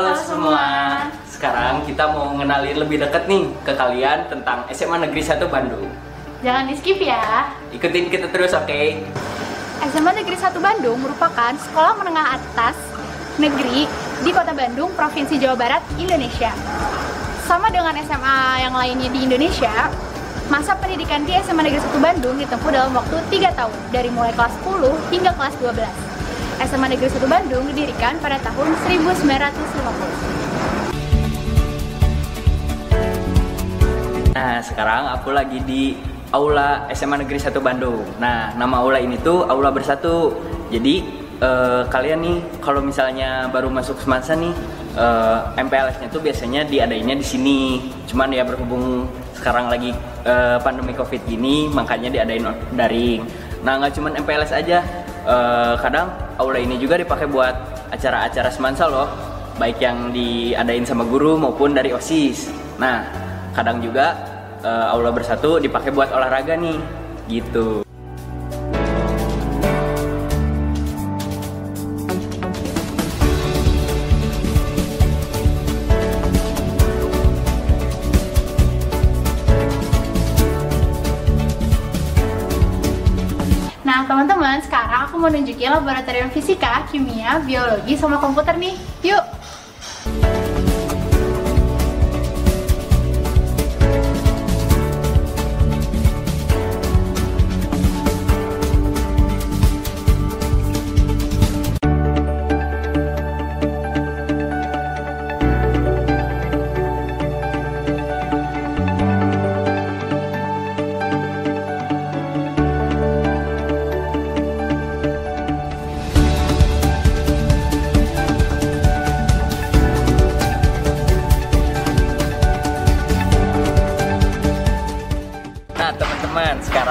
Halo semua. Sekarang kita mau ngenalin lebih dekat nih ke kalian tentang SMA Negeri 1 Bandung. Jangan di skip ya. Ikutin kita terus, oke? SMA Negeri 1 Bandung merupakan sekolah menengah atas negeri di Kota Bandung, Provinsi Jawa Barat, Indonesia. Sama dengan SMA yang lainnya di Indonesia, masa pendidikan di SMA Negeri 1 Bandung ditempuh dalam waktu 3 tahun, dari mulai kelas 10 hingga kelas 12. SMA Negeri 1 Bandung didirikan pada tahun 1950. Nah, sekarang aku lagi di Aula SMA Negeri 1 Bandung. Nah, nama aula ini tuh Aula Bersatu. Jadi, eh, kalian nih kalau misalnya baru masuk semasa nih, eh, MPLS-nya tuh biasanya diadainnya di sini. Cuman ya berhubung sekarang lagi eh, pandemi Covid gini, makanya diadain daring. Nah, nggak cuman MPLS aja. Eh, kadang aula ini juga dipakai buat acara-acara semansa loh. Baik yang diadain sama guru maupun dari OSIS. Nah, kadang juga eh, aula bersatu dipakai buat olahraga nih gitu Nah, teman-teman, sekarang aku mau nunjukin laboratorium fisika, kimia, biologi, sama komputer nih. Yuk!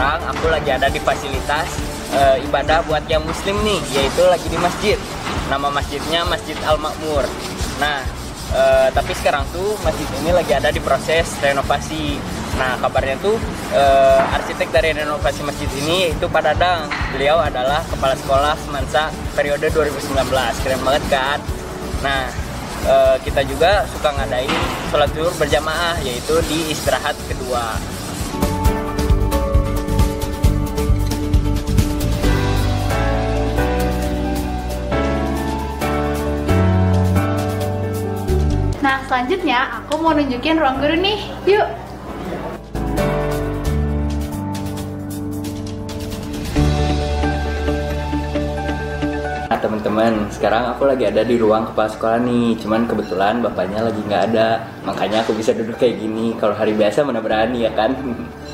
Sekarang aku lagi ada di fasilitas eh, ibadah buat yang muslim nih yaitu lagi di masjid. Nama masjidnya Masjid Al Makmur nah eh, tapi sekarang tuh masjid ini lagi ada di proses renovasi. Nah kabarnya tuh eh, arsitek dari renovasi masjid ini yaitu Pak Dadang. Beliau adalah kepala sekolah Semansa periode 2019 keren banget kan? Nah kita juga suka ngadain sholat zuhur berjamaah yaitu di istirahat kedua selanjutnya aku mau nunjukin ruang guru nih. Yuk! Nah teman-teman, sekarang aku lagi ada di ruang kepala sekolah nih. Cuman kebetulan bapaknya lagi nggak ada, makanya aku bisa duduk kayak gini. Kalau hari biasa mana berani ya kan?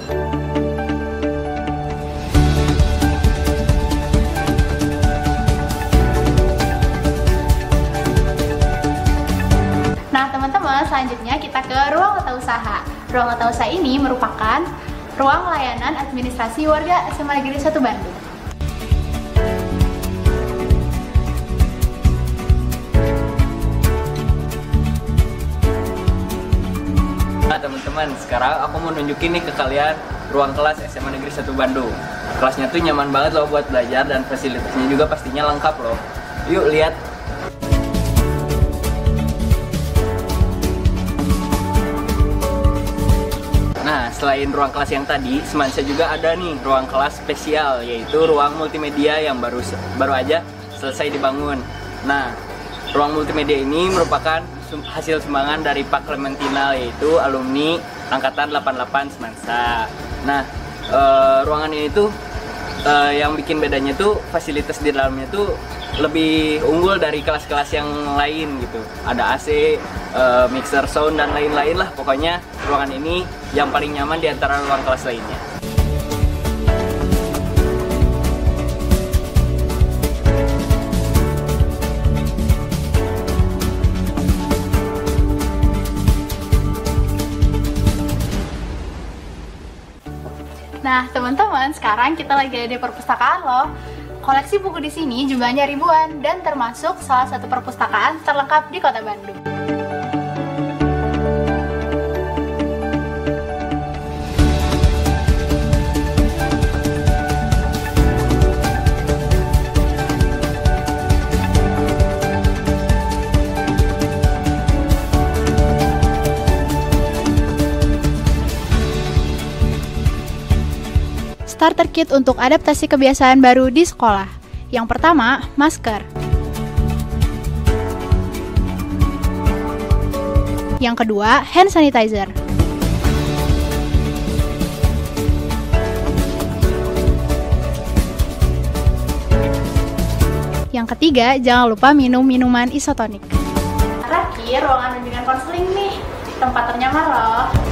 usaha. Ruang tata usaha ini merupakan ruang layanan administrasi warga SMA Negeri 1 Bandung. Nah teman-teman, sekarang aku mau nunjukin nih ke kalian ruang kelas SMA Negeri 1 Bandung. Kelasnya tuh nyaman banget loh buat belajar dan fasilitasnya juga pastinya lengkap loh. Yuk lihat. Nah, selain ruang kelas yang tadi, Semansa juga ada nih ruang kelas spesial, yaitu ruang multimedia yang baru baru aja selesai dibangun. Nah, ruang multimedia ini merupakan hasil sumbangan dari Pak Clementina, yaitu alumni Angkatan 88 Semansa. Nah, eh, ruangan ini tuh eh, yang bikin bedanya tuh fasilitas di dalamnya tuh lebih unggul dari kelas-kelas yang lain gitu. Ada AC, eh, mixer sound dan lain-lain lah. Pokoknya ruangan ini yang paling nyaman di antara ruang kelas lainnya. Nah, teman-teman, sekarang kita lagi ada di perpustakaan loh. Koleksi buku di sini jumlahnya ribuan dan termasuk salah satu perpustakaan terlengkap di Kota Bandung. Starter kit untuk adaptasi kebiasaan baru di sekolah. Yang pertama, masker. Yang kedua, hand sanitizer. Yang ketiga, jangan lupa minum minuman isotonik. Terakhir, ruangan bimbingan konseling nih. Tempat ternyaman loh.